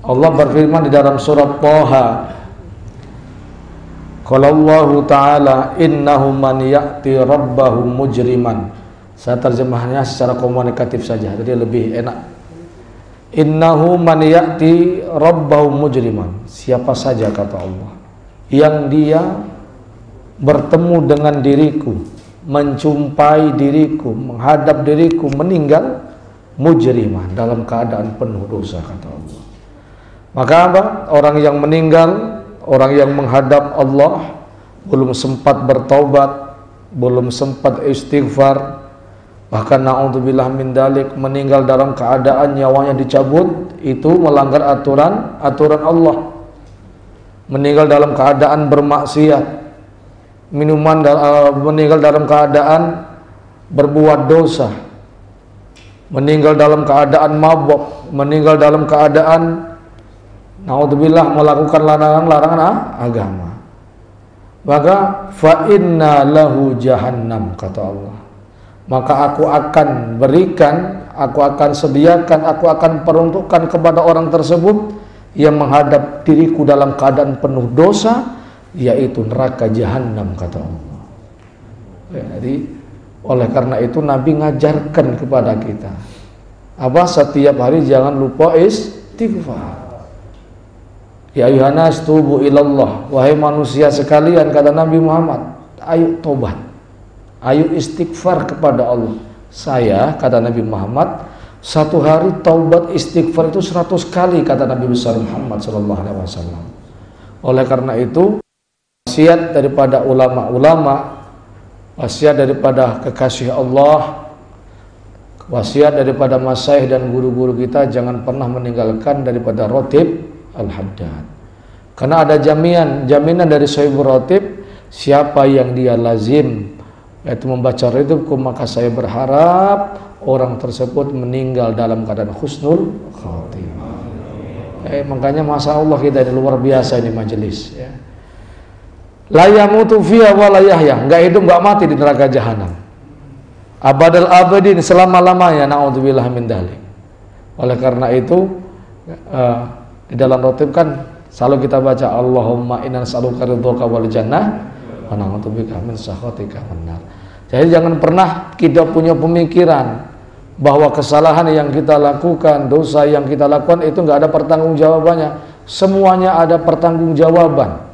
Allah berfirman di dalam surat Taha. Kalau Allah Ta'ala innahu man ya'ti rabbahu mujriman. Saya terjemahnya secara komunikatif saja Jadi lebih enak. Innahu man ya'ti rabbahu mujriman. Siapa saja kata Allah Yang dia bertemu dengan diriku Mencumpai diriku Menghadap diriku Meninggal Mujriman. Dalam keadaan penuh dosa kata Allah maka apa? Orang yang meninggal, orang yang menghadap Allah belum sempat bertaubat, belum sempat istighfar, bahkan naudzubillah min dalik meninggal dalam keadaan nyawanya dicabut, itu melanggar aturan aturan Allah. Meninggal dalam keadaan bermaksiat, minuman uh, meninggal dalam keadaan berbuat dosa, meninggal dalam keadaan mabok, meninggal dalam keadaan naudzubillah melakukan larangan-larangan agama. Maka fa inna lahu jahannam kata Allah. Maka aku akan berikan aku akan sediakan aku akan peruntukkan kepada orang tersebut yang menghadap diriku dalam keadaan penuh dosa yaitu neraka jahanam kata Allah. Ya, jadi oleh karena itu Nabi ngajarkan kepada kita apa? Setiap hari jangan lupa istighfar Ya ayuhanas tubu ilallah. Wahai manusia sekalian kata Nabi Muhammad Ayo tobat Ayo istighfar kepada Allah. Saya kata Nabi Muhammad Satu hari taubat istighfar itu seratus kali kata Nabi besar Muhammad Sallallahu Alaihi Wasallam. Oleh karena itu Wasiat daripada ulama-ulama Wasiat daripada kekasih Allah Wasiat daripada masaih dan guru-guru kita Jangan pernah meninggalkan daripada rotib al-haddad. Karena ada jaminan, jaminan dari Sahibul Ratib siapa yang dia lazim yaitu membaca ridhku maka saya berharap orang tersebut meninggal dalam keadaan husnul khatimah. Eh, makanya masa Allah kita ini luar biasa ini majelis ya. La yamutu fiha wa la yahya, enggak hidup enggak mati di neraka jahanam. Abadal abadin selama-lamanya naudzubillah min dalik. Oleh karena itu uh, di dalam rotib kan selalu kita baca Allahumma inna nas'aluka ridhoka wal jannah wa na'udzubika min sakhatika benar. Jadi jangan pernah kita punya pemikiran bahwa kesalahan yang kita lakukan, dosa yang kita lakukan itu enggak ada pertanggungjawabannya. Semuanya ada pertanggungjawaban.